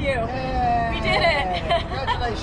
you. We did it. Congratulations.